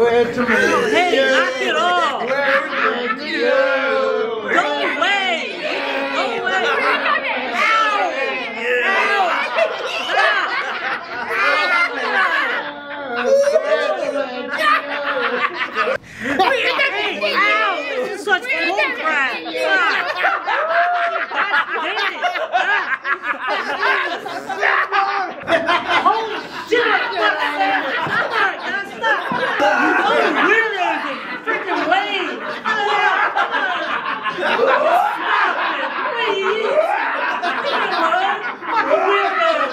Where to me? Hey, you. knock it off. Where to you? Go away. Go away. Ow. Ow. Stop. Stop. É isso? Caramba! Paco Cuiabano!